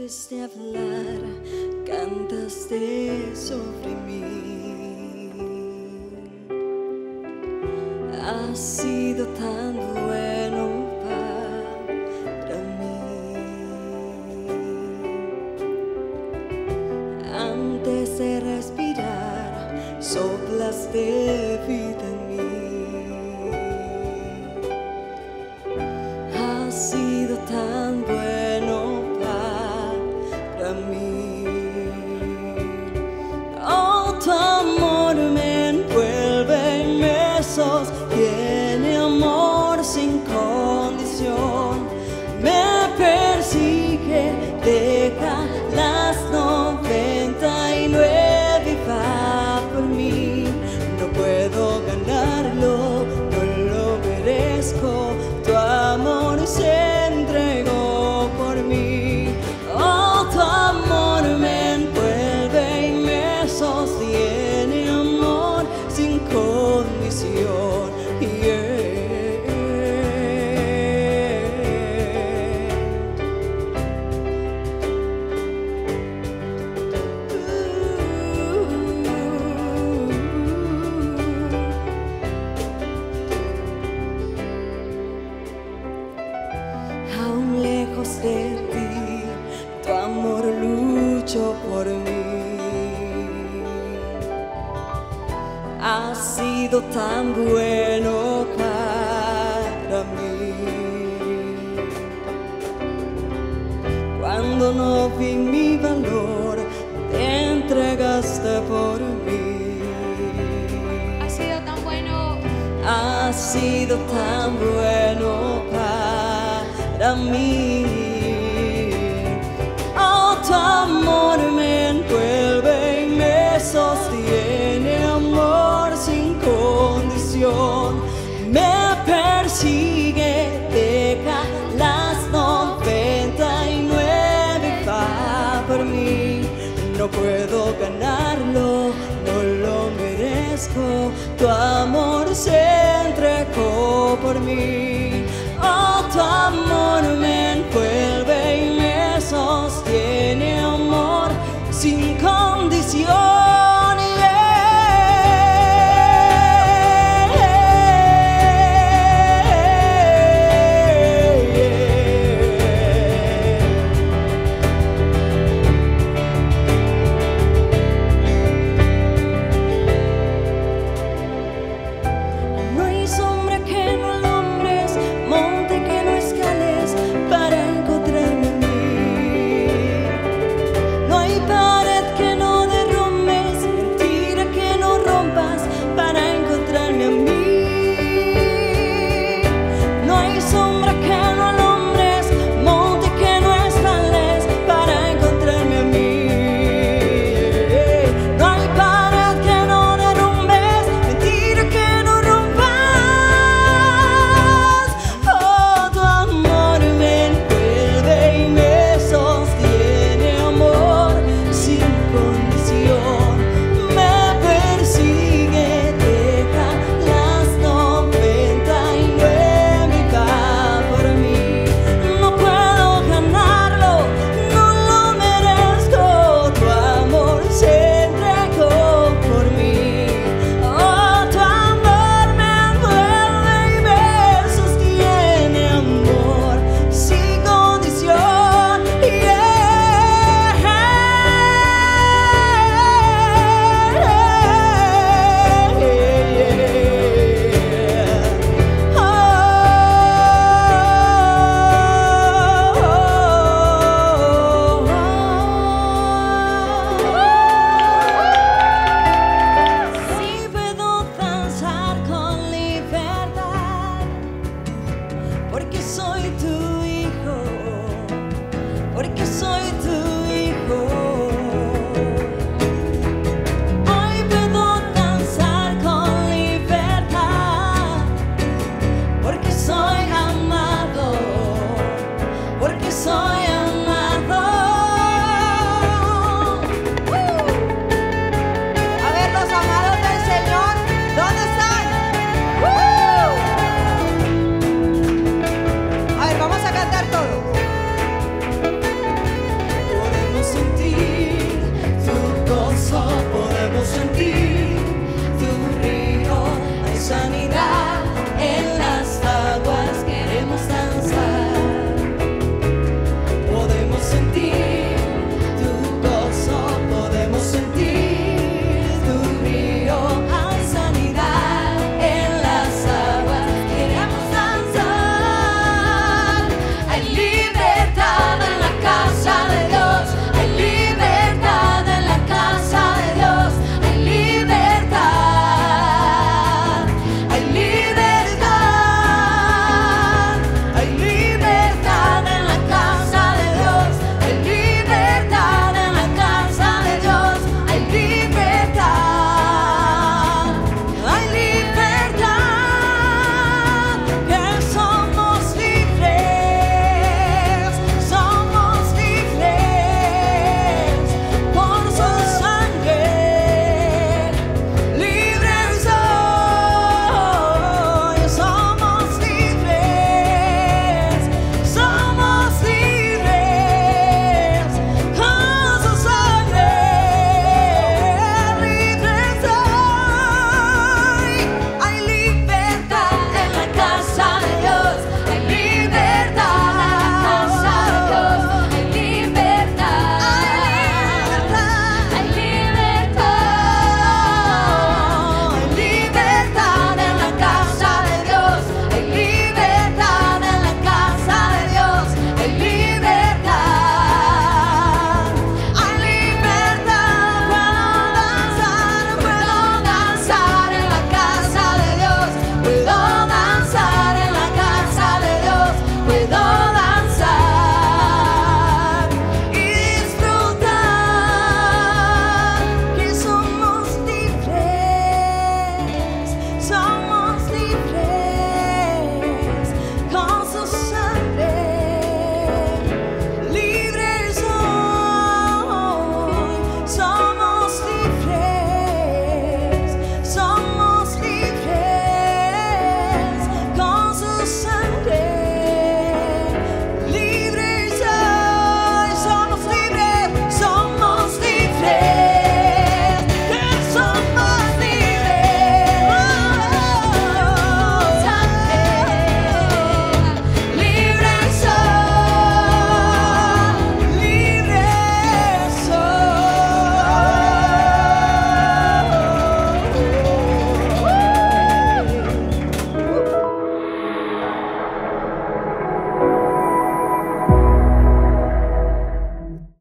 antes de hablar, cantaste sobre mí. Has sido tan bueno para mí. Antes de respirar, soplas de vida. amor luchó por mí. Ha sido tan bueno para mí. Cuando no vi mi valor, te entregaste por mí. Ha sido tan bueno. Ha sido tan bueno para mí. no puedo ganarlo, no lo merezco. Tu amor se entregó por mí. Oh, tu amor me envuelve y me sostiene, amor, sin condición.